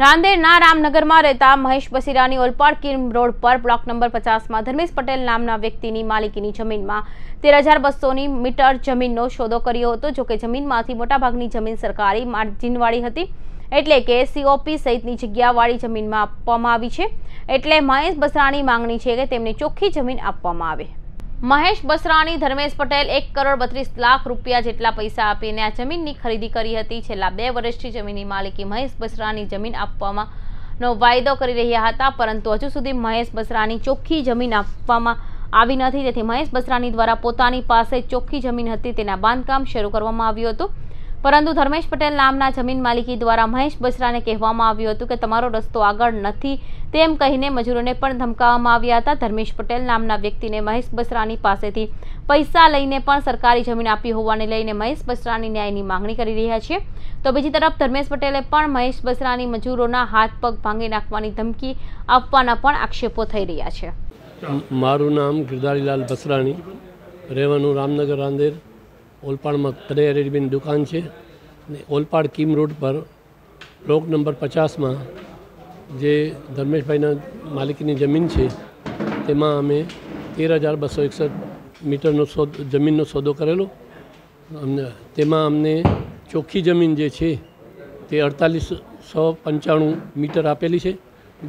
રાંદેરના રામનગરમાં રહેતા મહેશ બસીરાની ઓલપાડ કિમ રોડ પર બ્લોક નંબર પચાસમાં ધર્મેશ પટેલ નામના વ્યક્તિની માલિકીની જમીનમાં તેર હજાર બસોની મીટર જમીનનો સોદો કર્યો હતો જોકે જમીનમાંથી મોટાભાગની જમીન સરકારી માર્જિનવાળી હતી, એટલે કે સીઓપી સહિતની જગ્યાવાળી જમીનમાં આપવામાં આવી છે. એટલે મહેશ બસરાની માંગણી છે કે તેમને ચોખ્ખી જમીન આપવામાં આવે. મહેશ બસરાણી, ધર્મેશ પટેલ એક કરોડ બત્રીસ લાખ રૂપિયા જેટલા પૈસા આપીને આ જમીનની ખરીદી કરી હતી. છેલ્લા બે વર્ષથી જમીનની માલિકી મહેશ બસરાની જમીન આપવામાં નો વાયદો કરી રહ્યા હતા, પરંતુ હજુ સુધી મહેશ બસરાની ચોખ્ખી જમીન આપવામાં આવી નથી. તેથી મહેશ બસરાની દ્વારા પોતાની પાસે ચોખ્ખી જમીન હતી. તેના બાંધકામ શરૂ કરવામાં આવ્યું હતું. પરંતુ ધર્મેશ પટેલ નામના જમીન માલિકી દ્વારા મહેશ બસરાને કહેવામાં આવ્યું હતું કે તમારો રસ્તો આગળ નથી તેમ કહીને મજૂરોને પણ ધમકાવવામાં આવ્યા હતા. ધર્મેશ પટેલ નામના વ્યક્તિને મહેશ બસરાની પાસેથી પૈસા લઈને પણ સરકારી જમીન આપી હોવાને લઈને મહેશ બસરાની ન્યાયની માંગણી કરી રહ્યા છે. તો બીજી તરફ ધર્મેશ પટેલે પણ મહેશ બસરાની મજૂરોના હાથ, પગ ભાંગી નાખવાની ધમકી આપવાના પણ આક્ષેપો થઈ રહ્યા છે. મારું નામ ગિરધારીલાલ બસરાણી. રહેવાનું રામનગર રાંદેર. ઓલપાડમાં કનૈયા રેડીમેડની દુકાન છે ને ઓલપાડ કીમ રોડ પર બ્લોક નંબર પચાસમાં જે ધર્મેશભાઈના માલિકીની જમીન છે, તેમાં અમે તેર હજાર બસો એકસઠ મીટરનો સોદ, જમીનનો સોદો કરેલો. અમને, તેમાં અમને ચોખ્ખી જમીન જે છે, તે અડતાલીસો પંચાણું મીટર આપેલી છે.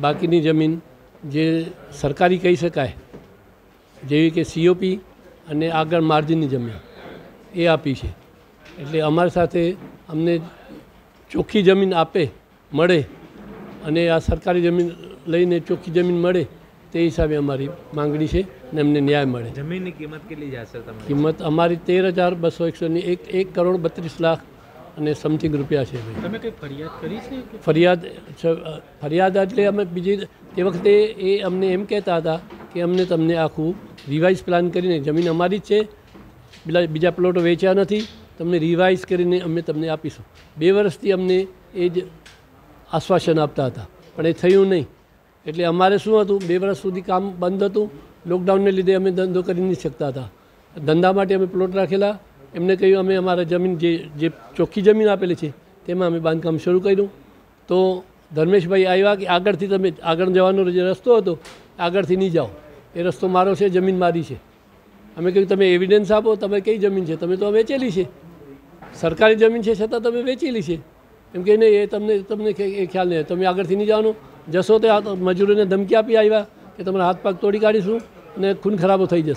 બાકીની જમીન જે સરકારી કહી શકાય, જેવી કે સીઓપી અને આગળ માર્જિનની જમીન. એ આપી છે. એટલે અમારી સાથે અમને ચોખ્ખી જમીન આપે મળે અને આ સરકારી જમીન લઈને ચોખ્ખી જમીન મળે તે હિસાબે અમારી માંગણી છે ને અમને ન્યાય મળે. જમીનની કિંમત કેટલી જશે કિંમત અમારી તેર હજાર બસો એકસોની એક એક કરોડ બત્રીસ લાખ અને સમથિંગ રૂપિયા છે ભાઈ. તમે કઈ ફરિયાદ કરી છે ફરિયાદ ફરિયાદ એટલે અમે બીજી તે વખતે એ અમને એમ કહેતા હતા કે અમને તમને આખું રિવાઇઝ પ્લાન કરીને જમીન અમારી જ છે પેલા બીજા પ્લોટો વેચ્યા નથી. તમને રિવાઇઝ કરીને અમે તમને આપીશું. બે વર્ષથી અમને એ જ આશ્વાસન આપતા હતા. પણ એ થયું નહીં. એટલે અમારે શું હતું? બે વર્ષ સુધી કામ બંધ હતું. લોકડાઉનને લીધે અમે ધંધો કરી નહીં શકતા હતા. ધંધા માટે અમે પ્લોટ રાખેલા. એમને કહ્યું, અમે અમારા જમીન જે જે ચોખ્ખી જમીન આપેલી છે, તેમાં અમે બાંધકામ શરૂ કર્યું. તો ધર્મેશભાઈ આવ્યા કે, આગળથી તમે આગળ જવાનો જે રસ્તો હતો આગળથી નહીં જાઓ. એ રસ્તો મારો છે, જમીન મારી છે. અમે કહ્યું, તમે એવિડન્સ આપો, તમે કઈ જમીન છે? તમે તો વેચેલી છે. સરકારી જમીન છે છતાં તમે વેચેલી છે. એમ કે, નહીં, એ તમને તમને એ ખ્યાલ નહીં, તમે આગળથી નહીં જવાનું. જશો તો મજૂરોને ધમકી આપી આવ્યા કે તમારા હાથ પગ તોડી કાઢીશું અને ખૂન ખરાબો થઈ જશે.